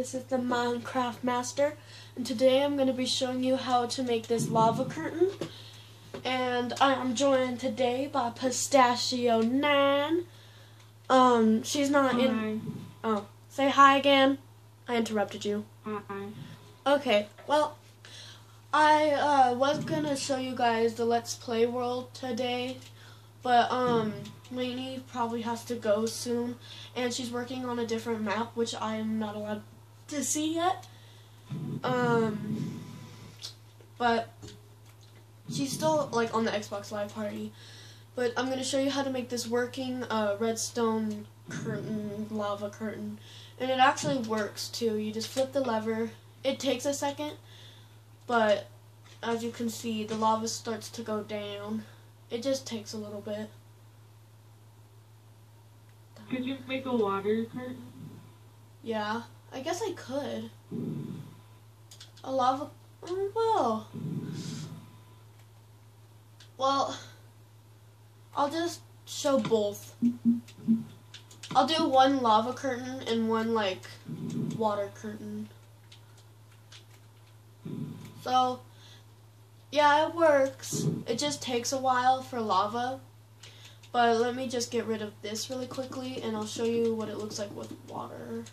This is the Minecraft Master, and today I'm going to be showing you how to make this lava curtain. And I'm joined today by Pistachio Nan. Um, she's not in. Oh, say hi again. I interrupted you. Hi. Okay, well, I uh, was gonna show you guys the Let's Play world today, but um, Lainey probably has to go soon, and she's working on a different map, which I'm not allowed to see yet. Um, but she's still like on the Xbox Live Party. But I'm gonna show you how to make this working uh, redstone curtain, lava curtain, and it actually works too. You just flip the lever. It takes a second, but as you can see, the lava starts to go down. It just takes a little bit. Could you make a water curtain? Yeah, I guess I could. A lava. Oh, mm, well. Well, I'll just show both. I'll do one lava curtain and one like water curtain. So, yeah, it works. It just takes a while for lava. But let me just get rid of this really quickly and I'll show you what it looks like with water.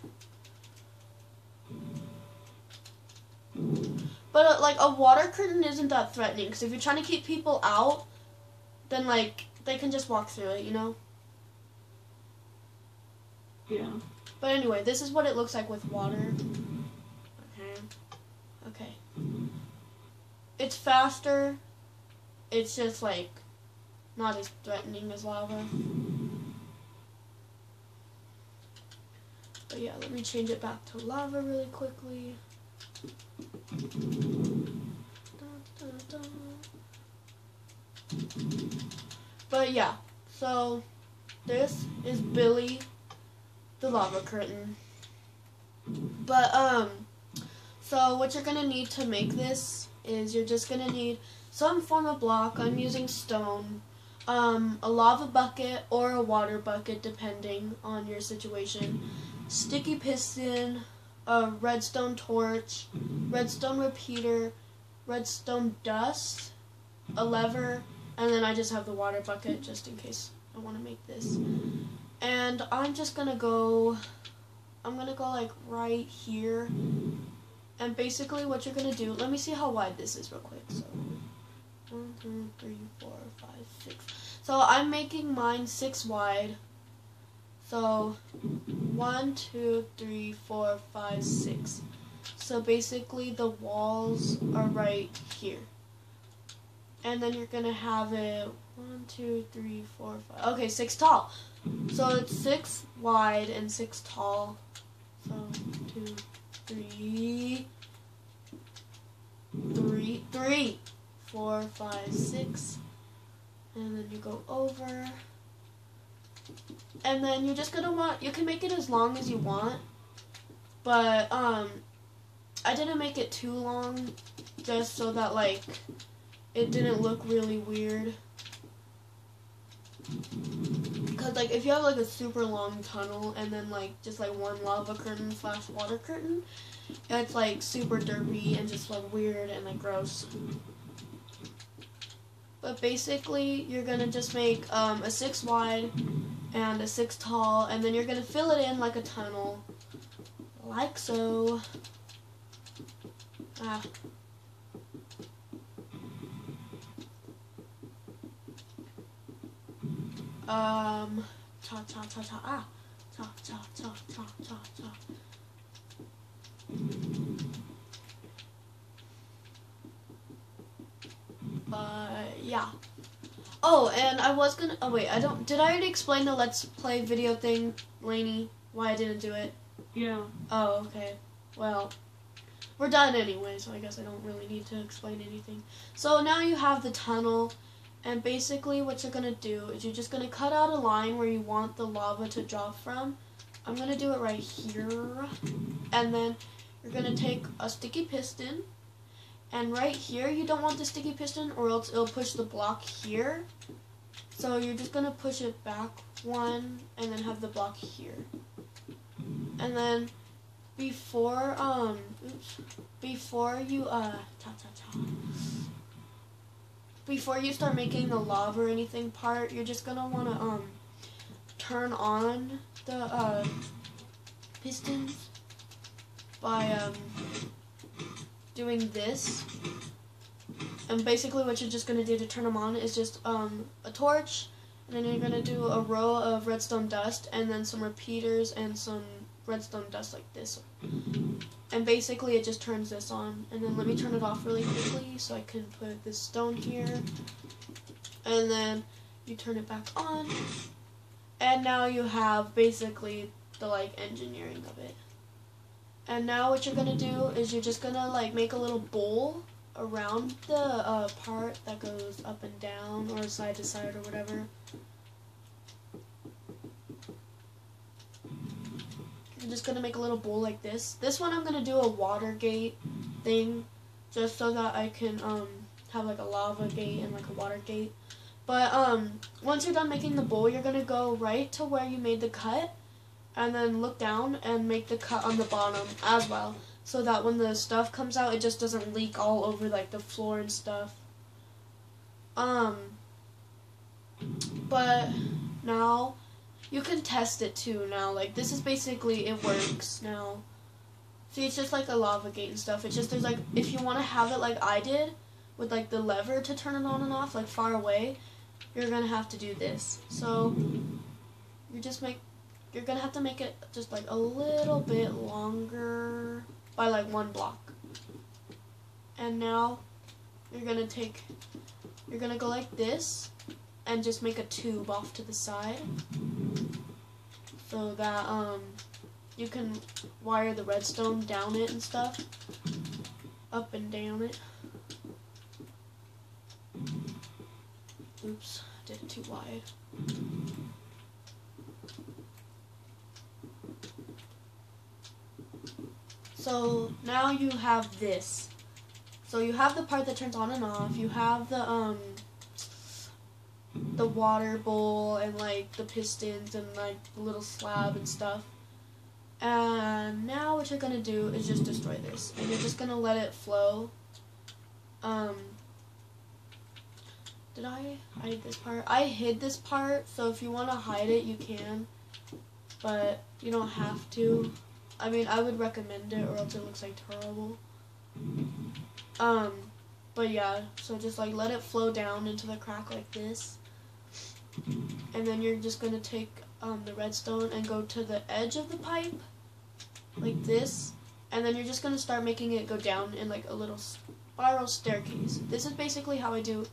But uh, like a water curtain isn't that threatening because if you're trying to keep people out, then like they can just walk through it, you know? Yeah. But anyway, this is what it looks like with water. Okay. Okay. It's faster. It's just like not as threatening as lava. But yeah, let me change it back to lava really quickly. But yeah, so this is Billy the lava curtain. But um so what you're gonna need to make this is you're just gonna need some form of block. I'm using stone, um, a lava bucket or a water bucket depending on your situation, sticky piston, a redstone torch, redstone repeater, redstone dust, a lever, and then I just have the water bucket just in case I want to make this. And I'm just gonna go, I'm gonna go like right here. And basically what you're gonna do, let me see how wide this is real quick. So, one, two, three, four, five, six. So I'm making mine six wide. So, one, two, three, four, five, six. So basically the walls are right here. And then you're gonna have it one, two, three, four, five. Okay, six tall. So it's six wide and six tall. So two, three, three, three, four, five, six. And then you go over. And then you're just gonna want, you can make it as long as you want. But, um, I didn't make it too long just so that, like, it didn't look really weird. Cause like if you have like a super long tunnel and then like just like one lava curtain slash water curtain, it's like super derpy and just like weird and like gross. But basically, you're gonna just make um, a six wide and a six tall, and then you're gonna fill it in like a tunnel, like so. Ah. Um, ta ta ta ta ah, ta ta ta ta ta ta. Uh, yeah. Oh, and I was gonna. Oh wait, I don't. Did I already explain the Let's Play video thing, Lainey? Why I didn't do it? Yeah. Oh, okay. Well, we're done anyway, so I guess I don't really need to explain anything. So now you have the tunnel, and basically what you're gonna do is you're just gonna cut out a line where you want the lava to drop from. I'm gonna do it right here, and then you're gonna take a sticky piston, and right here you don't want the sticky piston or else it'll push the block here. So you're just gonna push it back one, and then have the block here. And then before um oops, before you uh ta, ta, ta. before you start making the lava or anything part, you're just gonna wanna um turn on the uh pistons by um doing this. And basically what you're just going to do to turn them on is just um, a torch, and then you're going to do a row of redstone dust, and then some repeaters and some redstone dust like this. And basically it just turns this on. And then let me turn it off really quickly so I can put this stone here. And then you turn it back on. And now you have basically the like engineering of it. And now what you're gonna do is you're just gonna like make a little bowl around the uh, part that goes up and down or side to side or whatever. I'm just gonna make a little bowl like this. This one I'm gonna do a Watergate thing just so that I can um, have like a lava gate and like a water gate. But um, once you're done making the bowl, you're gonna go right to where you made the cut and then look down and make the cut on the bottom as well so that when the stuff comes out it just doesn't leak all over like the floor and stuff. Um but now you can test it too now like this is basically it works now. See it's just like a lava gate and stuff it's just there's like if you want to have it like I did with like the lever to turn it on and off like far away you're gonna have to do this. So you just make you're gonna have to make it just like a little bit longer by like one block. And now you're gonna take, you're gonna go like this and just make a tube off to the side so that um, you can wire the redstone down it and stuff, up and down it. Oops, did it too wide. So now you have this. So you have the part that turns on and off. You have the um the water bowl and like the pistons and like the little slab and stuff. And now what you're gonna do is just destroy this. And you're just gonna let it flow. Um did I hide this part? I hid this part, so if you want to hide it, you can. But you don't have to. I mean, I would recommend it, or else it looks like terrible. Um, but yeah, so just like let it flow down into the crack like this, and then you're just gonna take um, the redstone and go to the edge of the pipe, like this, and then you're just gonna start making it go down in like a little spiral staircase. This is basically how I do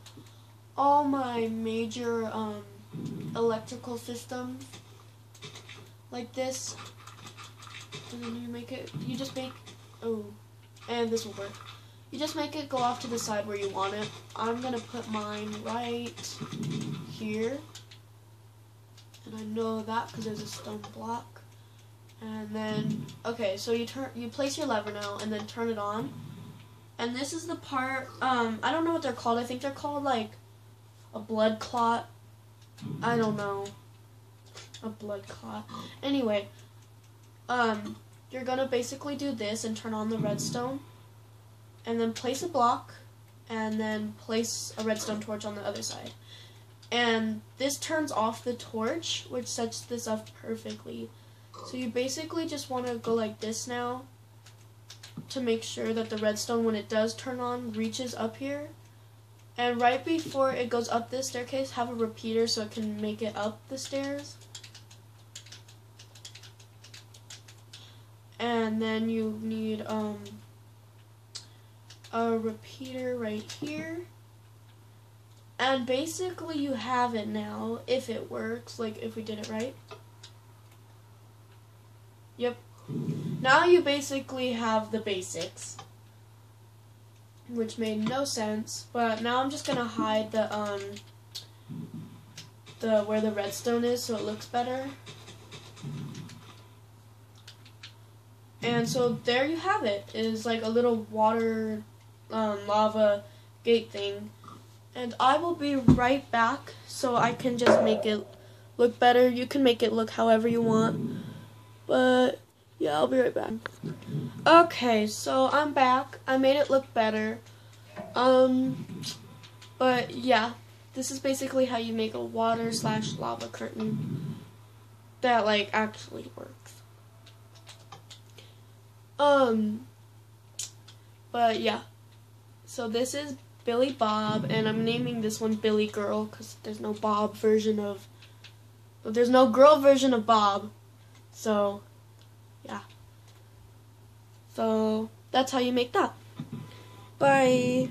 all my major um, electrical systems, like this and then you make it, you just make, oh, and this will work. You just make it go off to the side where you want it. I'm going to put mine right here. And I know that because there's a stone block. And then, okay, so you turn, you place your lever now and then turn it on. And this is the part, um, I don't know what they're called. I think they're called like a blood clot. I don't know. A blood clot. Anyway, um, you're gonna basically do this and turn on the redstone, and then place a block, and then place a redstone torch on the other side. And this turns off the torch, which sets this up perfectly. So you basically just want to go like this now to make sure that the redstone, when it does turn on, reaches up here. And right before it goes up this staircase, have a repeater so it can make it up the stairs. And then you need um, a repeater right here. And basically you have it now if it works like if we did it right. Yep. Now you basically have the basics. Which made no sense but now I'm just gonna hide the um the where the redstone is so it looks better And so there you have it. It is like a little water um, lava gate thing. And I will be right back so I can just make it look better. You can make it look however you want. But Yeah, I'll be right back. Okay, so I'm back. I made it look better. Um, but yeah, this is basically how you make a water slash lava curtain that like actually works. Um, but yeah, so this is Billy Bob, and I'm naming this one Billy Girl because there's no Bob version of, there's no girl version of Bob, so yeah. So that's how you make that. Bye.